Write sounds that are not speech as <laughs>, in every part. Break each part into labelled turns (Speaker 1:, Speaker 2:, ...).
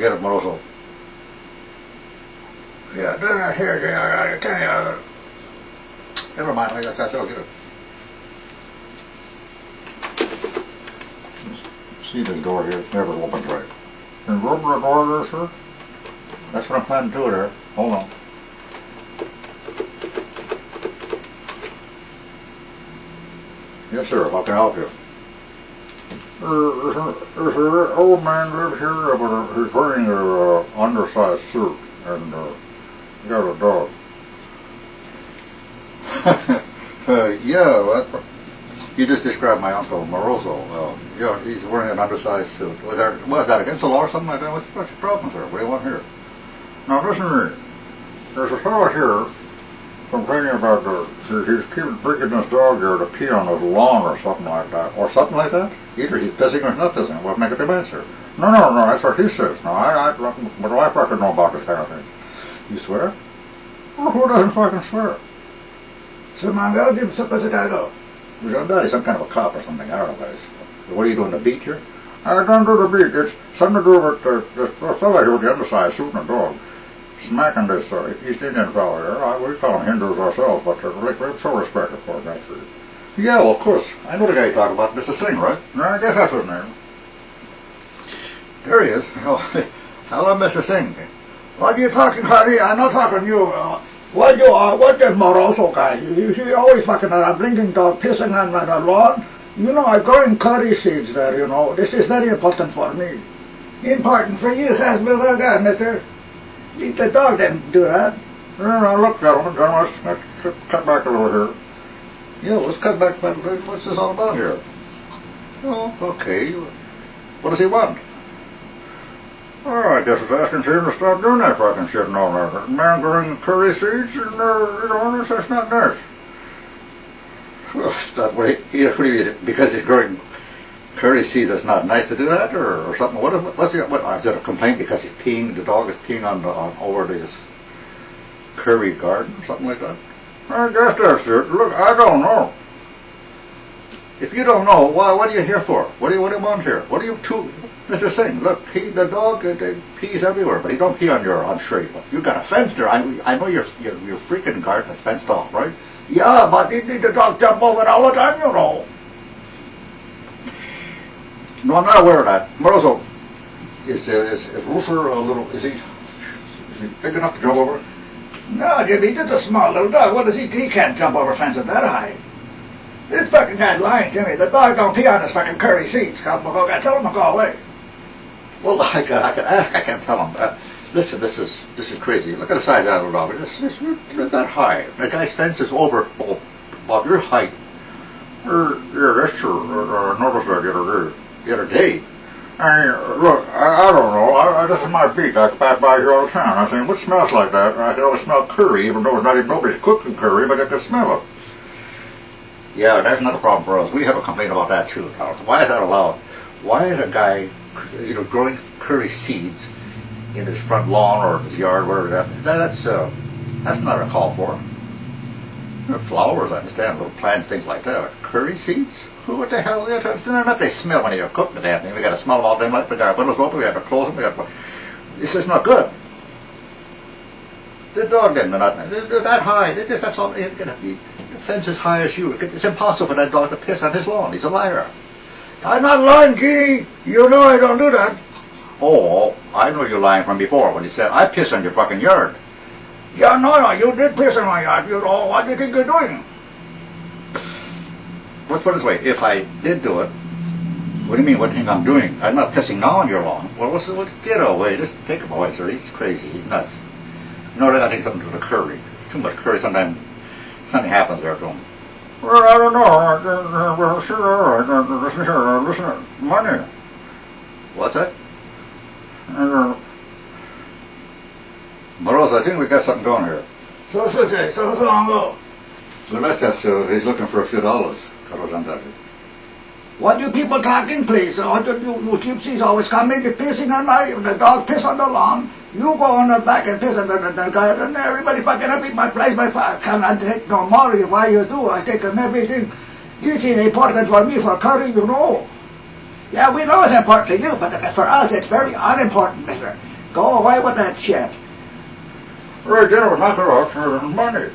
Speaker 1: get it, Moroso.
Speaker 2: Yeah, then I hear you, I tell you.
Speaker 1: Uh, never mind, I got that, I'll get it. See this door here, it never opens right. Open door there, sir? That's what I'm planning to do there. Hold on. Yes, sir, how can I help you? There's an old man lives here, but he's wearing a uh, undersized suit, and uh, got a dog. <laughs> uh, yeah? You just described my uncle Moroso. Uh, yeah, he's wearing an undersized suit. Was that, was that against the law or something like that? What's, what's the problem, sir? What do you want here? Now, listen to me. There's a fellow here complaining about the, he's keeping bringing this dog here to pee on his lawn or something like that, or something like that. Either he's pissing or he's not pissing. What make a difference here? No, no, no, that's what he says. No, I, I, what do I fucking know about this kind of thing? You swear? Well, who doesn't fucking swear?
Speaker 2: Där då.
Speaker 1: He's that is some kind of a cop or something. I don't know what is. What are you doing, the beat here? I don't do the beat. It's something to do with fellow here with the underside shooting a dog. Smacking this uh, East Indian fellow here. I, we call him Hindus ourselves, but uh, we have so respect for him, actually. Yeah, well, of course. I know the guy you talk about, Mr. Singh, right? I guess that's his name. There he is. <laughs> Oh, hello, Mr. Singh.
Speaker 2: What are you talking, Harry? I'm not talking you. Uh, what you are, what that Moroso guy? You see, always fucking around, blinking dog, pissing on the lawn. You know, I'm growing curry seeds there, you know. This is very important for me. Important for you, has been like that, mister. The dog didn't do that.
Speaker 1: Yeah, now look, gentlemen, let's, cut back a little here. Yeah, let's cut back, back. What's this all about here? Oh, okay. What does he want? Oh, I guess it's asking him to stop doing that fucking shit and all that. Man growing curry seeds and, uh, you know, that's, not nice. Well, that way, <laughs> because he's growing curry sees it's not nice to do that, or, or something. What, what's the, what, is it a complaint because he's peeing, the dog is peeing on, the, on over his curry garden or something like that? I guess that's it. Look, I don't know. If you don't know, why? What are you here for? What do you, what do you want here? What are you two? the Singh, look, he, the dog pees everywhere, but he don't pee on your on tree. But you got a fence there. I, I know your, your your freaking garden is fenced off, right?
Speaker 2: Yeah, but he, the dog jump over all the time, you know.
Speaker 1: No, I'm not aware of that. Moroso, is, uh, is, is Roofer a little, is he, is he big enough to jump over?
Speaker 2: No, Jimmy, just a small little dog. What does he, he can't jump over fences that high. This fucking guy's lying, Jimmy. The dog don't pee on his fucking curry seats. Come on, go, Tell him to go away.
Speaker 1: Well, <laughs> I can, I can ask, I can't tell him. Uh, listen, this is this is crazy. Look at the size of that little dog. It's, it's, it's that high. The guy's fence is over above your height. Er, true. I, I noticed that the other day. The other day. I mean, look, I, I don't know. I, I, this is my beat. I pass by here all the time. I think, what smells like that? And I can always smell curry, even though it's not even nobody's cooking curry, but I can smell it. Yeah, that's not a problem for us. We have a complaint about that too. Why is that allowed? Why is a guy, you know, growing curry seeds in his front lawn or his yard, whatever that, that's uh, that's not a call for. Flowers, I understand, little plants, things like that. But curry seeds? Who what the hell? It's not they smell when you're cooking the damn thing. We got to smell them all day night. We got our windows open. We got to close them. We got. This is not good. The dog didn't. They're not. They're that high. They're just, that's all. They're be fence as high as you. It's impossible for that dog to piss on his lawn. He's a liar.
Speaker 2: I'm not lying, Genie. You know I don't do that.
Speaker 1: Oh, I know you're lying from before when you said, I piss on your fucking yard.
Speaker 2: Yeah, no, no, you did piss on my yard. You know, what do you think you're doing?
Speaker 1: Let's put it this way. If I did do it, what do you mean, what do you think I'm doing? I'm not pissing now on your lawn. Well, what's the, what, get away. Just take him away, sir. He's crazy. He's nuts. No, know, they got to take something to the curry. Too much curry sometimes something happens there to him. Well, I don't know. Money. What's that? Moroz, I think we got something going here.
Speaker 2: So, so, so, so, so long ago.
Speaker 1: Just, uh, he's looking for a few dollars.
Speaker 2: What you people talking, please? Uh, you, you gypsies always coming, pissing on my, the dog piss on the lawn. You go on the back and piss on the, the, the garden. Everybody fucking up in my place. My I cannot take no more. Why you do? I take them everything. This is important for me for curry, you know. Yeah, we know it's important to you, but for us it's very unimportant, mister. Go away with that shit.
Speaker 1: Right, General, knock it off for money.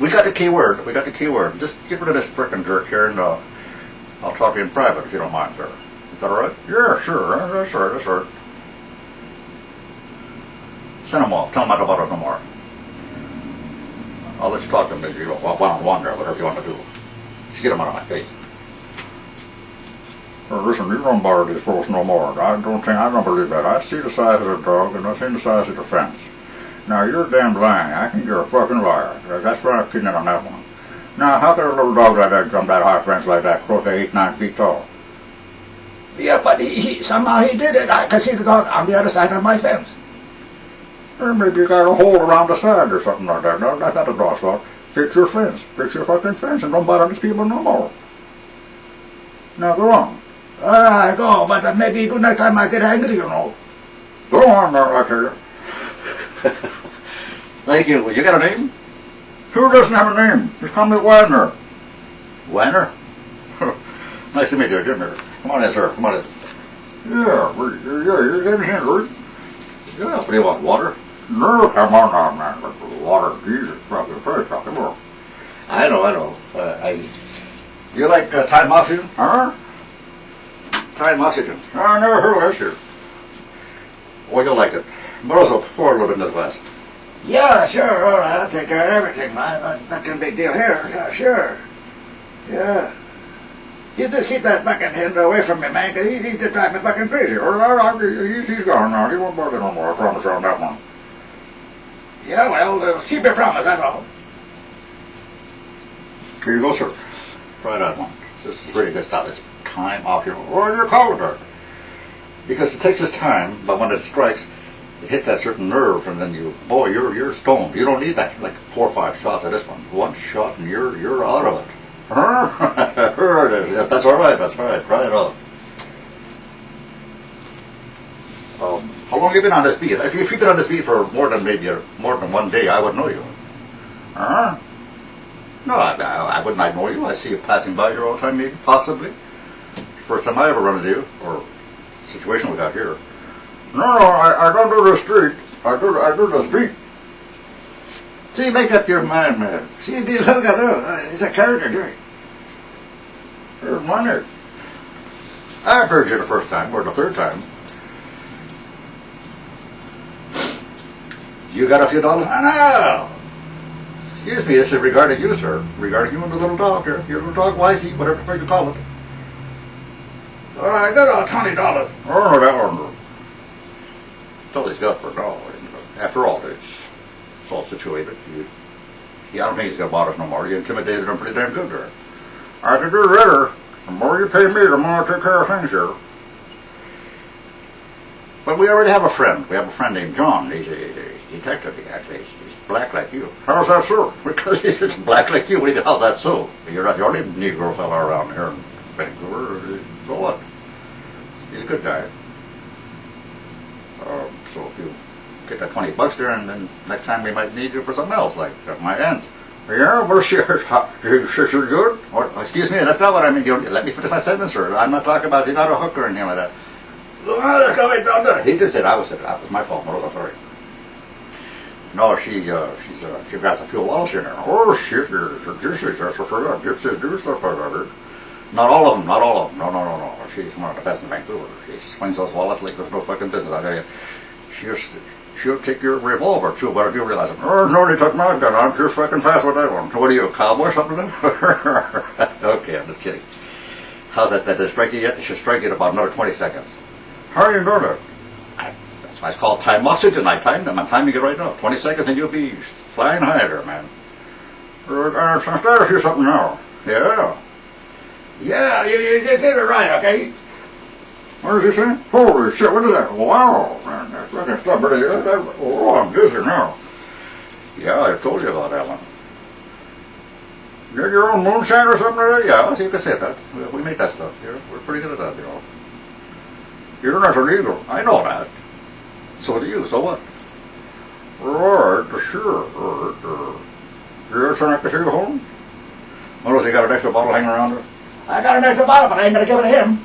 Speaker 1: We got the key word. We got the key word. Just get rid of this frickin' jerk here, and uh, I'll talk to you in private if you don't mind, sir. Is that all right? Yeah, sure. That's all right. That's all right. Send him off. Tell them not to bother us no more. I'll let you talk to him if you don't one on one there, whatever you want to do. Just get him out of my face. Well, listen, you don't bother these folks no more. I don't think I don't believe that. I see the size of the dog and I see the size of the fence. Now you're damn lying. I think you're a fucking liar. That's my opinion on that one. Now how could a little dog like that jump that high fence like that, close to eight, nine feet tall?
Speaker 2: Yeah, but he, he somehow he did it. I can see the dog on the other side of my fence.
Speaker 1: Or maybe you got a hole around the side or something like that. No, that's not a dog's fault. Fix your fence. Fix your fucking fence and don't bother these people no more. Now go on.
Speaker 2: All right, go, but maybe the next time I get angry, you know.
Speaker 1: Go on now, I tell you. <laughs> Thank you. You got a name? Who doesn't have a name? Just call me Wagner. Wagner? <laughs> nice to meet you, Jimmy. Come on in, sir. Come on in. Yeah, we're, yeah, you're getting Henry. Yeah, do you want, water? No, come on now, man. Water, Jesus, Christ, come on. I know, I know. Uh, I, you like uh, time oxygen? Huh? Time oxygen. I never heard of that shit. Well, you'll like it. But also, pour a little bit into the glass.
Speaker 2: Yeah, sure, all right, I'll take care of everything, man. Not, not gonna big deal here. Yeah, sure. Yeah. You just keep that fucking hand away from me, man, 'cause he, he just drive me fucking crazy.
Speaker 1: Or, or, or, he's, he's gone now. He won't bother no more. I promise you on that one.
Speaker 2: Yeah, well, uh, keep your promise, that's all.
Speaker 1: Here you go, sir. Try that one. This is really good stuff. It's time off your. What do you call it? Because it takes its time, but when it strikes, it hits that certain nerve, and then you, boy, you're you're stoned. You don't need that like four or five shots of this one. One shot, and you're you're out of it. <laughs> That's all right. That's all right. Try it out. Um, how long have you been on this beat? If, you, you've been on this beat for more than maybe a, more than one day, I would know you. Huh? No, I, I, I wouldn't. I know you. I see you passing by here all the time, maybe, possibly. First time I ever run into you, or situation we got here. No, no, I, I don't do the street. I do, I do the street. See, make up your mind, man. See, <laughs> look at him. He's a character, Jerry. Here's money. I heard you the first time, or the third time. You got a few dollars?
Speaker 2: No.
Speaker 1: Excuse me, this is regarding you, sir. Regarding you and the little dog here. Your little dog, Wisey, whatever the fuck you call it.
Speaker 2: All right, I got uh, twenty dollars.
Speaker 1: Oh, no, that one. That's all he's got for now. And, uh, after all, it's, it's all situated. You, yeah, I don't think he's going to bother us no more. You intimidated him pretty damn good there. I could do better. The more you pay me, the more I take care of things here. But we already have a friend. We have a friend named John. He's a, a detective. Actually, he's, he's black like you. How's that so? <laughs> Because he's black like you. How's that so? You're not the only Negro fellow around here in Vancouver. So what? He's a good guy. Uh, so if you get that 20 bucks there, and then next time we might need you for something else, like my aunt. Yeah, sure, sure, good. Or, excuse me, that's not what I mean. You let me finish my sentence, sir. I'm not talking about, he's not a hooker or anything like that. He just said. I was it. That was my fault. I'm sorry. No, she uh, she's uh, she got a few walls in there. Oh there's gypsies. That's for sure. Gypsies do stuff like that. Not all of them. Not all of them. No, no, no, no. She's one of the best in Vancouver. She swings those wallets like there's no fucking business. I tell you. She'll she'll take your revolver too. But if you realize it, oh no, they took my gun. I'm just fucking fast with that one. What are you, a cowboy or something? <laughs> okay, I'm just kidding. How's that? That did strike you yet? It should strike you in about another 20 seconds. How are you doing that's why it's called time oxygen. I timed them. I'm timing it right now. 20 seconds and you'll be flying high there, man. I'm starting to hear something now. Yeah.
Speaker 2: Yeah, you, you, you did it right, okay?
Speaker 1: What is he saying? Holy shit, what is that? Wow, man, that's fucking stuff. Uh, that, oh, I'm dizzy now. Yeah, I told you about that one. You get your own moonshine or something like that? Yeah, you can say that. We make that stuff here. We're pretty good at that, you know. You're not illegal. I know that. So do you. So what? Right, sure. Right, you ever turn up the sugar home? Notice you got an extra bottle hanging around?
Speaker 2: I got an extra bottle, but I ain't gonna give it to him.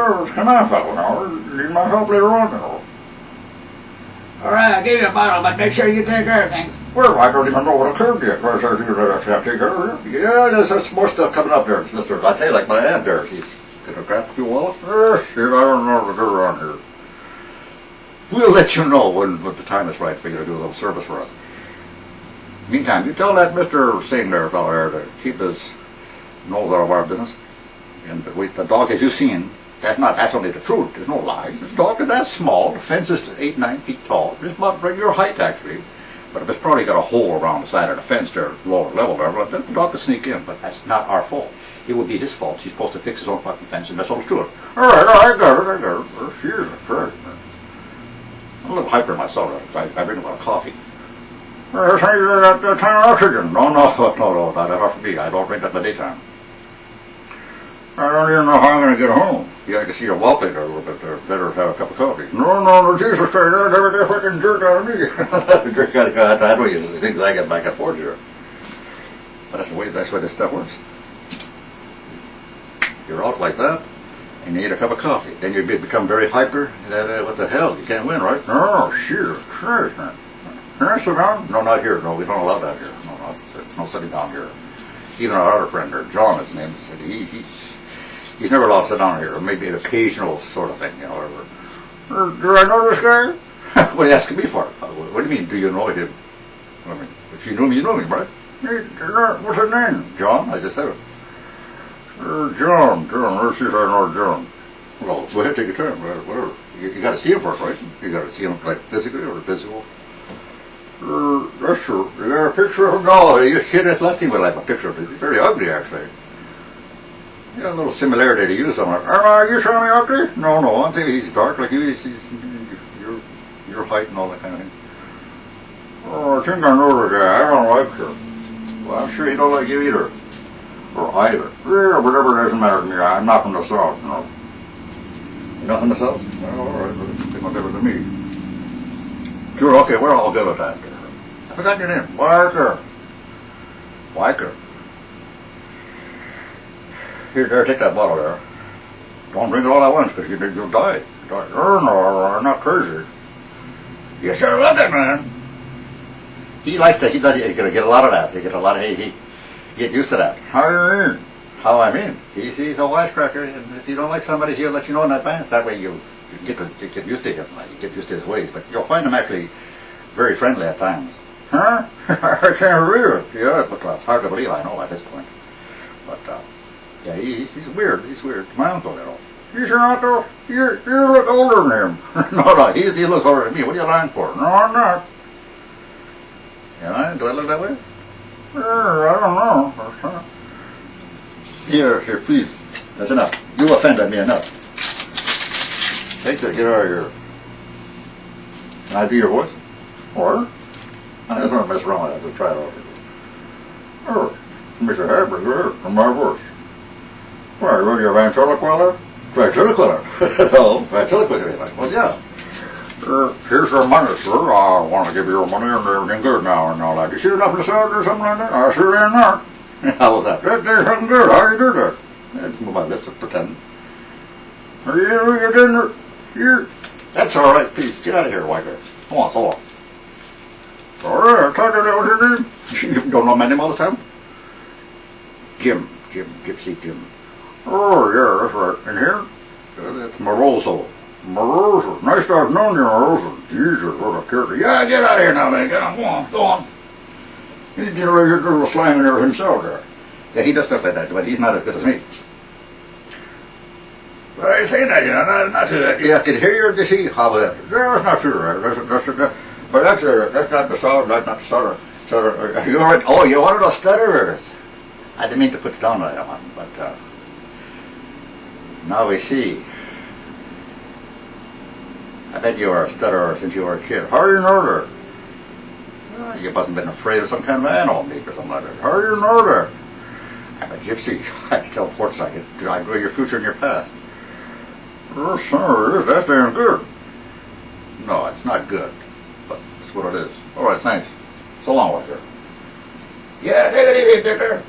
Speaker 1: Well, girls, come on, fellow, now. Need my help later on, you know.
Speaker 2: All right, I'll give you a bottle, but make sure you take everything.
Speaker 1: Well, I don't even know what occurred yet. Where's our you have to take her? Yeah, there's, there's more stuff coming up there, Mister. I tell you, like my aunt there, she's gonna grab a few wallets. Uh, shit, I don't know what to do around here. We'll let you know when, when the time is right for you to do a little service for us. Meantime, you tell that Mister Singh there, fellow there, to keep his nose out of our business. And the, the dog, as you've seen, that's not, that's only the truth. There's no lies. This dog is that small. The fence is eight, nine feet tall. It's about your height, actually. But if it's probably got a hole around the side of the fence there, lower level there, well, the dog could sneak in. But that's not our fault. It would be his fault. He's supposed to fix his own fucking fence, and that's all true. I'm a little hyper myself. I, I bring a lot of coffee. Oxygen. No, no, <laughs> no, no, that, that's for me. I don't drink that in the daytime. I don't even know how I'm going to get home. Yeah, I can see you wobbling there a little bit there. Better have a cup of coffee. No, no, no, Jesus Christ, that never get a fucking jerk out of me. <laughs> jerk out of God, I you, the things I get back and forth here. That's the way, that's the way this stuff works. You're out like that, and you eat a cup of coffee. Then you become very hyper. That, uh, what the hell, you can't win, right? No, Jesus Christ, man. Can I sit down? No, not here. No, we don't allow that here. No, not, no sitting down here. Even our other friend there, John, his name, said he, he's, never to sit down here. Or maybe an occasional sort of thing, you know, whatever. Uh, do I know this guy? what are you asking me for? What, do you mean, do you know him? I mean, if you know him, you know him, right? What's his name? John? I just said it. Uh, John, John, let's see if I know John. Well, go ahead, take your time, whatever. whatever. You, you got to see him first, right? You got to see him like physically or physical. Uh, that's true. You got a picture of him? No, you kid, that's last thing we like a picture of him. He's very ugly, actually. You got a little similarity to you, somewhere. Am are you me ugly? No, no, I'm thinking he's dark like you. He's, he's your, your height and all that kind of thing. Oh, I think I know the guy. I don't like him. Well, I'm sure he don't like you either. Or either. Yeah, whatever, it doesn't matter to me. I'm not from the South, no. You're not from the South? Well, all right, but you're better than me. Sure, okay, we're all good with that. I forgot your name. Weicker. Weicker. Here, there, take that bottle there. Don't drink it all at once, because you, you'll die. die. Oh, no, I'm not crazy. You sure love it, man. He likes to, he does, he's going to get a lot of that. He get a lot of, he, he get used to that. How I mean? He's, he's a wisecracker, and if you don't like somebody, he'll let you know in advance. That way you, you get to you get used to him, you get used to his ways. But you'll find him actually very friendly at times. Huh? I can't it. Yeah, but it's hard to believe, I know, at this point. But, uh, yeah, he, he's, he's weird. He's weird. My uncle, you know. You sure not, though? You, you look older than him. <laughs> no, no, he's, he looks older than me. What are you lying for? No, I'm not. Am I? Do I look that way? Uh, I don't know. Here, here, please. That's enough. You offended me enough. Take that, get out of here. Can I be your voice? Or? I just want to mess around with that. Just try it out. Oh, Mr. From my voice. Why, are you a ventriloquist? Ventriloquist? <laughs> no, ventriloquist. Well, yeah. Uh, here's your money, sir. I want to give you your money and everything good now and all that. You see enough the salad or something like that? I sure am not. <laughs> How was that? That there's something good. How you do that? Let's move on. Let's pretend. Are you, you didn't, you, that's all right. Please, get out of here, Weiger. Come on, so long. All right, I'll your. <laughs> You don't know my name all the time? Jim. Jim. Gypsy Jim. Oh, yeah, that's right. And here? Uh, That's Moroso. Moroso. Nice to have known you, Moroso. Jesus, what a character. Yeah, get out of here now, man. Get on. Go on. Go on. Getting ready to do the slang in there himself there. Yeah, he does stuff like that, but he's not as good as me. But I say that, you know, not, not to that. Yeah, you hear your see how was that? Yeah, that's not true. Right? That's, that's, that's, but that's, uh, that's not the solid, that's not the solid. solid uh, you're. Oh, you're one of those stutterers. I didn't mean to put you down on that one, but uh, now we see. I bet you are a stutterer since you were a kid. How and you know that? Well, you must have been afraid of some kind of animal meat or something like that. How do you know that? I'm a gypsy. <laughs> I can tell fortunes. I can I know your future and your past. Oh, son, that's damn good. No, it's not good, but that's what it is. All right, thanks. So long, Walker. Yeah, take it easy, Dicker.